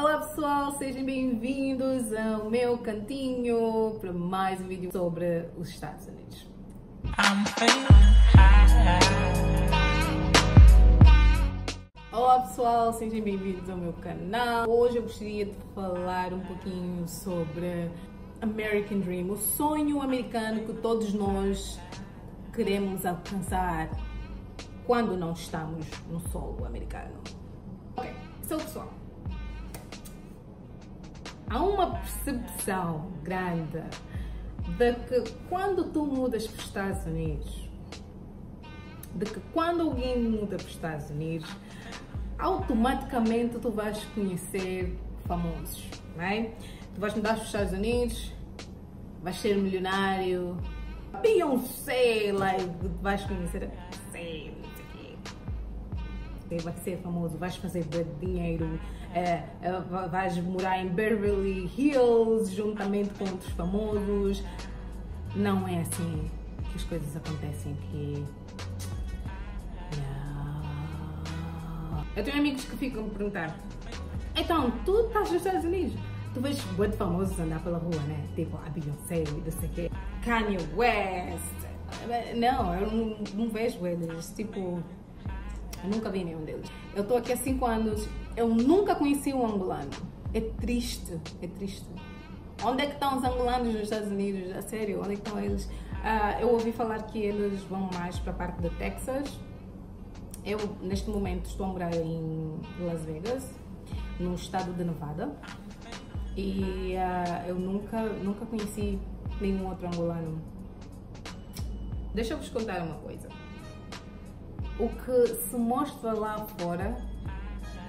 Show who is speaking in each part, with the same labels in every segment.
Speaker 1: Olá pessoal, sejam bem-vindos ao meu cantinho para mais um vídeo sobre os Estados Unidos. Olá pessoal, sejam bem-vindos ao meu canal. Hoje eu gostaria de falar um pouquinho sobre American Dream, o sonho americano que todos nós queremos alcançar quando não estamos no solo americano. Ok, so pessoal, há uma percepção grande de que quando tu mudas para os Estados Unidos, de que quando alguém muda para os Estados Unidos, automaticamente tu vais conhecer famosos, não é? Tu vais mudar para os Estados Unidos, vais ser milionário, Beyoncé, like, vais conhecer quê. Vai ser famoso, vais fazer dinheiro, é, é, vais morar em Beverly Hills juntamente com outros famosos. Não é assim que as coisas acontecem aqui. Eu tenho amigos que ficam a perguntar: então, tu estás nos Estados Unidos? Tu vês muito famosos andar pela rua, né? Tipo a Beyoncé, não sei o quê, Kanye West. Não, eu não, não vejo eles. Tipo, eu nunca vi nenhum deles. Eu estou aqui há 5 anos, eu nunca conheci um angolano. É triste, é triste. Onde é que estão os angolanos nos Estados Unidos? A sério, onde é estão eles? Uh, eu ouvi falar que eles vão mais para a parte da Texas eu, neste momento, estou a morar em Las Vegas, no estado de Nevada. E uh, eu nunca, nunca conheci nenhum outro angolano. Deixa eu vos contar uma coisa. O que se mostra lá fora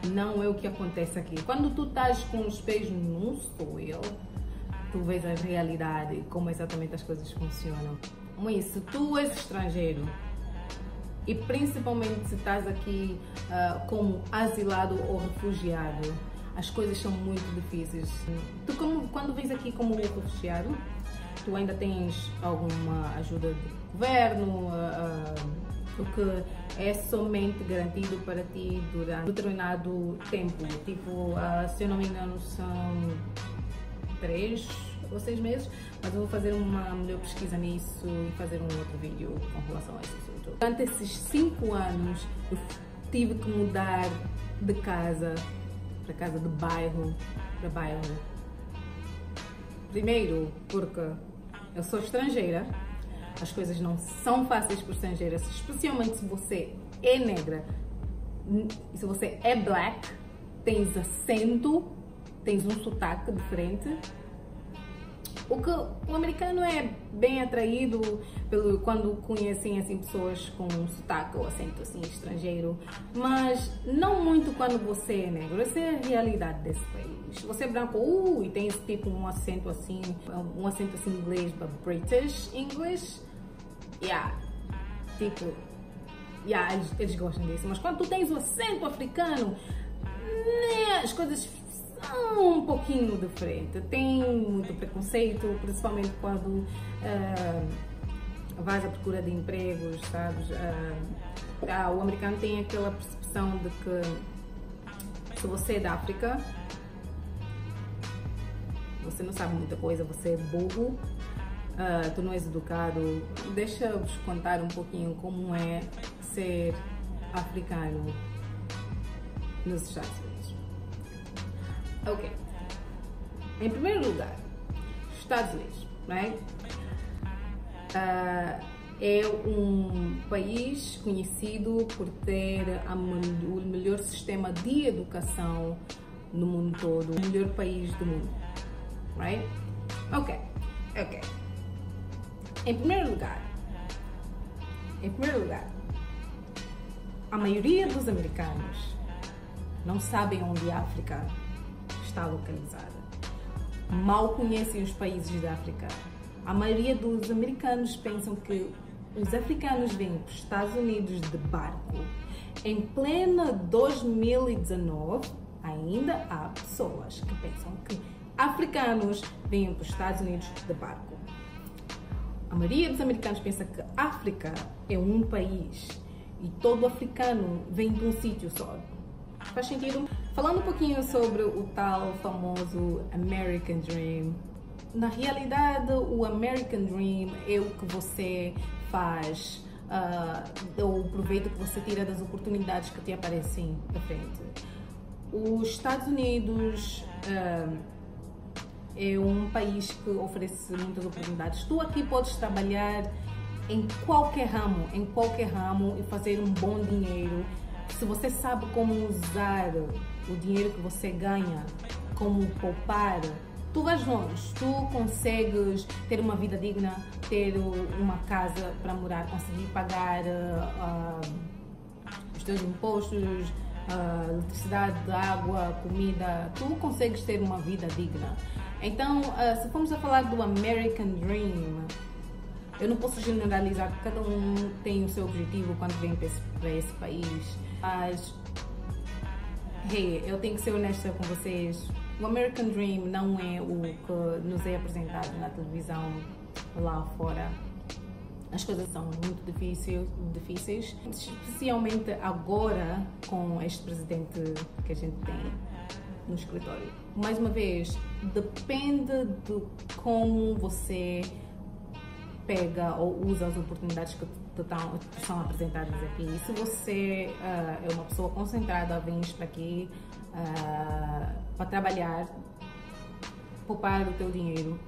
Speaker 1: não é o que acontece aqui. Quando tu estás com os pés no soil, tu vês a realidade e como exatamente as coisas funcionam. Mas se tu és estrangeiro e principalmente se estás aqui uh, como asilado ou refugiado, as coisas são muito difíceis. Tu como, quando vens aqui como refugiado, tu ainda tens alguma ajuda do governo, uh, uh, o que é somente garantido para ti durante um determinado tempo. Tipo, se eu não me engano, são três ou seis meses, mas eu vou fazer uma melhor pesquisa nisso e fazer um outro vídeo com relação a isso. Durante esses cinco anos, eu tive que mudar de casa para casa de bairro para bairro. Primeiro, porque eu sou estrangeira, as coisas não são fáceis para estrangeiras, especialmente se você é negra, se você é black, tens acento, tens um sotaque diferente o que o americano é bem atraído pelo quando conhecem assim pessoas com um sotaque ou acento assim estrangeiro, mas não muito quando você é negro. Essa é a realidade desse país. Você é branco, uh, e tem esse tipo um acento assim, um acento assim inglês, British English, yeah, tipo, yeah, eles, eles gostam disso. Mas quando tu tens o acento africano, né, as coisas um pouquinho diferente. Tem muito preconceito, principalmente quando uh, vais à procura de empregos, sabes? Uh, o americano tem aquela percepção de que se você é da África, você não sabe muita coisa, você é burro, uh, tu não és educado. Deixa-vos contar um pouquinho como é ser africano nos Estados Unidos. Ok. Em primeiro lugar, Estados Unidos, não é? Uh, é um país conhecido por ter a, o melhor sistema de educação no mundo todo, o melhor país do mundo, right? Ok, ok. Em primeiro lugar, em primeiro lugar, a maioria dos americanos não sabem onde a África está localizada. Mal conhecem os países da África. A maioria dos americanos pensam que os africanos vêm para os Estados Unidos de barco. Em plena 2019, ainda há pessoas que pensam que africanos vêm para os Estados Unidos de barco. A maioria dos americanos pensa que África é um país e todo africano vem de um sítio só. Faz sentido? Falando um pouquinho sobre o tal famoso American Dream. Na realidade, o American Dream é o que você faz, uh, o proveito que você tira das oportunidades que te aparecem à frente. Os Estados Unidos uh, é um país que oferece muitas oportunidades. Tu aqui podes trabalhar em qualquer ramo, em qualquer ramo e fazer um bom dinheiro. Se você sabe como usar o dinheiro que você ganha, como poupar, tu vais longe, tu consegues ter uma vida digna, ter uma casa para morar, conseguir pagar uh, os teus impostos, uh, eletricidade, água, comida, tu consegues ter uma vida digna. Então, uh, se formos a falar do American Dream, eu não posso generalizar, porque cada um tem o seu objetivo quando vem para esse, para esse país, mas hey, eu tenho que ser honesta com vocês. O American Dream não é o que nos é apresentado na televisão lá fora. As coisas são muito difíceis, difíceis, especialmente agora com este presidente que a gente tem no escritório. Mais uma vez, depende de como você pega ou usa as oportunidades que te, são apresentadas aqui. E se você uh, é uma pessoa concentrada, vem para aqui uh, para trabalhar, poupar o teu dinheiro,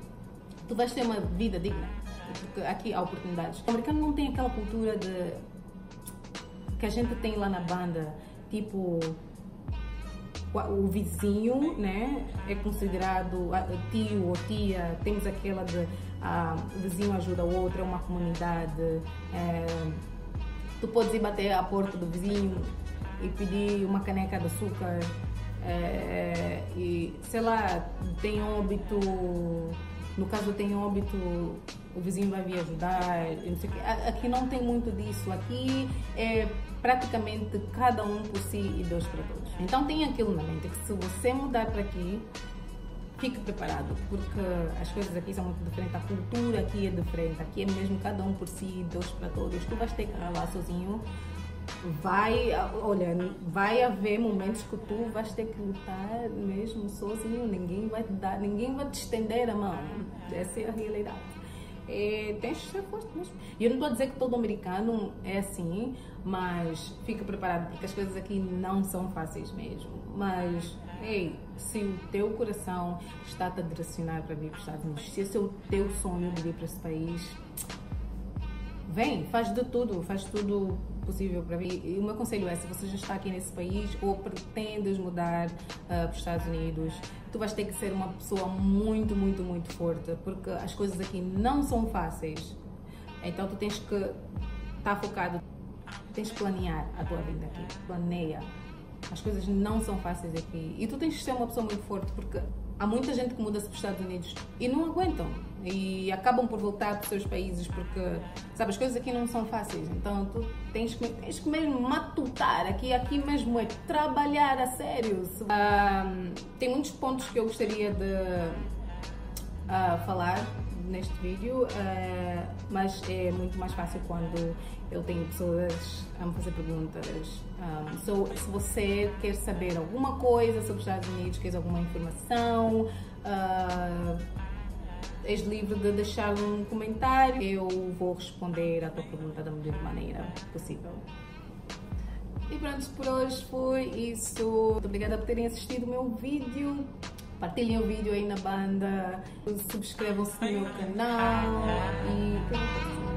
Speaker 1: tu vais ter uma vida digna. Porque aqui há oportunidades. O americano não tem aquela cultura de que a gente tem lá na banda, tipo o vizinho, né, é considerado tio ou tia, temos aquela de ah, o vizinho ajuda o outro, é uma comunidade. É, tu podes ir bater à porta do vizinho e pedir uma caneca de açúcar é, e sei lá, tem óbito, no caso tem óbito, o vizinho vai vir ajudar, não sei Aqui não tem muito disso, aqui é praticamente cada um por si e Deus para todos. Então tem aquilo na mente que se você mudar para aqui, fique preparado, porque as coisas aqui são muito diferentes, a cultura aqui é diferente, aqui é mesmo cada um por si, Deus para todos. Tu vais ter que ralar sozinho, vai, olha, vai haver momentos que tu vais ter que lutar mesmo sozinho, ninguém vai te dar, ninguém vai te estender a mão. Essa é a realidade. É, que ser forte mesmo. E eu não estou a dizer que todo americano é assim, mas fica preparado, porque as coisas aqui não são fáceis mesmo. Mas, ei, se o teu coração está-te a direcionar para vir para os Estados Unidos, se esse é o teu sonho de vir para esse país, vem, faz de tudo, faz tudo possível para mim. E o meu conselho é, se você já está aqui nesse país ou pretendes mudar uh, para os Estados Unidos, tu vais ter que ser uma pessoa muito, muito, muito forte, porque as coisas aqui não são fáceis. Então tu tens que estar tá focado, tens que planear a tua vida aqui, planeia. As coisas não são fáceis aqui. E tu tens que ser uma pessoa muito forte, porque há muita gente que muda-se para os Estados Unidos e não aguentam e acabam por voltar para os seus países porque, sabe, as coisas aqui não são fáceis. Então tu tens que, tens que mesmo matutar. Aqui, aqui mesmo é trabalhar a sério. Um, tem muitos pontos que eu gostaria de uh, falar neste vídeo, uh, mas é muito mais fácil quando eu tenho pessoas a me fazer perguntas. Um, so, se você quer saber alguma coisa sobre os Estados Unidos, quer alguma informação, uh, és livre de deixar um comentário. Eu vou responder a tua pergunta da melhor maneira possível. E pronto, por hoje foi isso. Muito obrigada por terem assistido o meu vídeo. Partilhem o vídeo aí na banda. Subscrevam-se no meu canal. E